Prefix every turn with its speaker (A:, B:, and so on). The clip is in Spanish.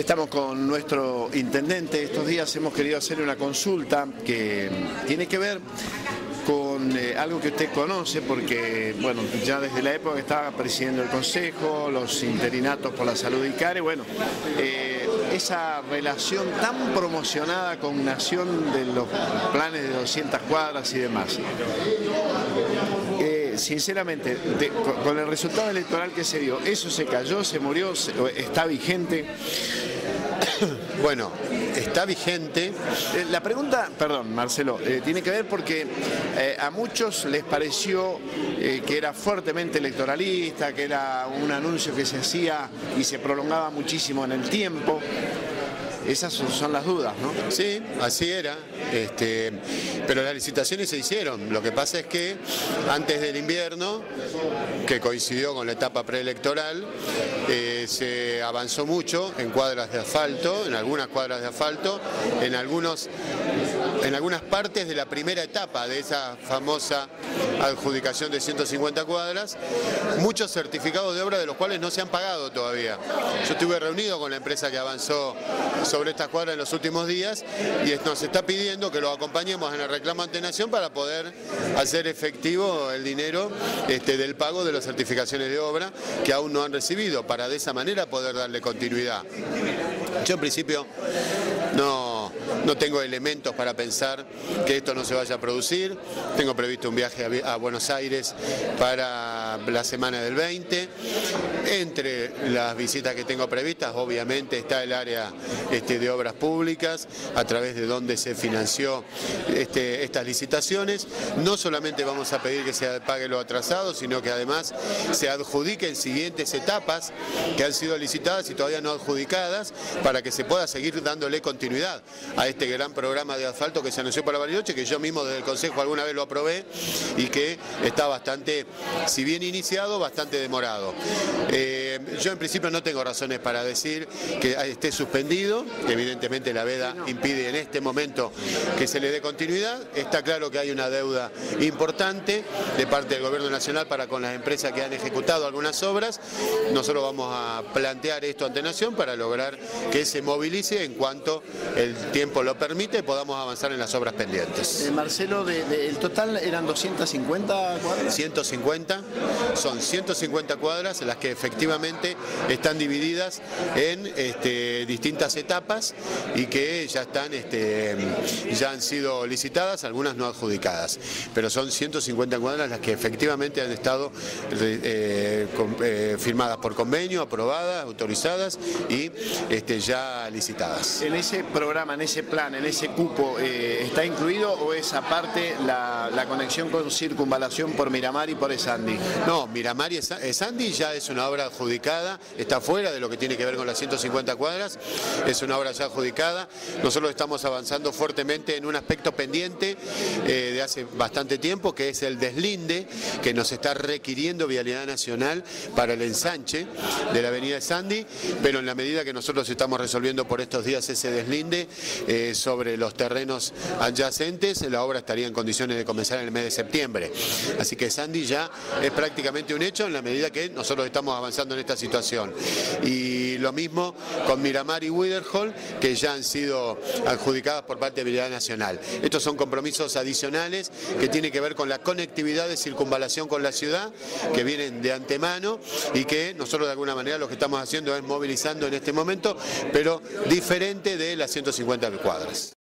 A: Estamos con nuestro intendente. Estos días hemos querido hacer una consulta que tiene que ver con eh, algo que usted conoce, porque bueno, ya desde la época que estaba presidiendo el Consejo, los interinatos por la salud y CARE, bueno, eh, esa relación tan promocionada con Nación de los planes de 200 cuadras y demás. Sinceramente, con, el resultado electoral que se dio, ¿eso se cayó, se murió, está vigente?
B: Bueno, está vigente.
A: Eh, la pregunta, perdón Marcelo, eh, tiene que ver porque eh, a muchos les pareció que era fuertemente electoralista, que era un anuncio que se hacía y se prolongaba muchísimo en el tiempo. Esas son las dudas, ¿no?
B: Sí, así era. Este, pero las licitaciones se hicieron. Lo que pasa es que antes del invierno, que coincidió con la etapa preelectoral, eh, se avanzó mucho en cuadras de asfalto, en algunas cuadras de asfalto, en algunos en algunas partes de la primera etapa de esa famosa adjudicación de 150 cuadras, muchos certificados de obra de los cuales no se han pagado todavía. Yo estuve reunido con la empresa que avanzó sobre estas cuadras en los últimos días y nos está pidiendo que lo acompañemos en el reclamo ante Nación para poder hacer efectivo el dinero este, del pago de las certificaciones de obra que aún no han recibido, para de esa manera poder darle continuidad. Yo en principio no no tengo elementos para pensar que esto no se vaya a producir. Tengo previsto un viaje a, Buenos Aires para la semana del 20. Entre las visitas que tengo previstas, obviamente está el área este, de obras públicas, a través de donde se financió este, estas licitaciones. No solamente vamos a pedir que se pague lo atrasado, sino que además se adjudiquen siguientes etapas que han sido licitadas y todavía no adjudicadas para que se pueda seguir dándole continuidad a este gran programa de asfalto que se anunció para Bariloche, que yo mismo desde el Consejo alguna vez lo aprobé y que está bastante, si bien iniciado, bastante demorado. Eh, yo en principio no tengo razones para decir que esté suspendido, evidentemente la veda impide en este momento que se le dé continuidad, está claro que hay una deuda importante de parte del Gobierno Nacional para con las empresas que han ejecutado algunas obras, nosotros vamos a plantear esto ante Nación para lograr que se movilice en cuanto el tiempo lo permite podamos avanzar en las obras pendientes.
A: Eh, Marcelo, el total eran 250 cuadras.
B: 150, son 150 cuadras las que efectivamente están divididas en este, distintas etapas y que ya están, este, ya han sido licitadas, algunas no adjudicadas, pero son 150 cuadras las que efectivamente han estado eh, eh, firmadas por convenio, aprobadas, autorizadas y este, ya licitadas.
A: En ese programa, en ese plan, en ese cupo, eh, ¿está incluido o es aparte la, conexión con circunvalación por Miramar y por Esandi?
B: No, Miramar y Esandi ya es una obra adjudicada, está fuera de lo que tiene que ver con las 150 cuadras, es una obra ya adjudicada. Nosotros estamos avanzando fuertemente en un aspecto pendiente eh, de hace bastante tiempo, que es el deslinde que nos está requiriendo Vialidad Nacional para el ensanche de la avenida Esandi, pero en la medida que nosotros estamos resolviendo por estos días ese deslinde, eh, sobre los terrenos adyacentes, la obra estaría en condiciones de comenzar en el mes de septiembre. Así que Sandy ya es prácticamente un hecho en la medida que nosotros estamos avanzando en esta situación. Y lo mismo con Miramar y Widerhall, que ya han sido adjudicadas por parte de Vialidad Nacional. Estos son compromisos adicionales que tienen que ver con la conectividad de circunvalación con la ciudad, que vienen de antemano y que nosotros de alguna manera lo que estamos haciendo es movilizando en este momento, pero diferente de las 150 cuadras.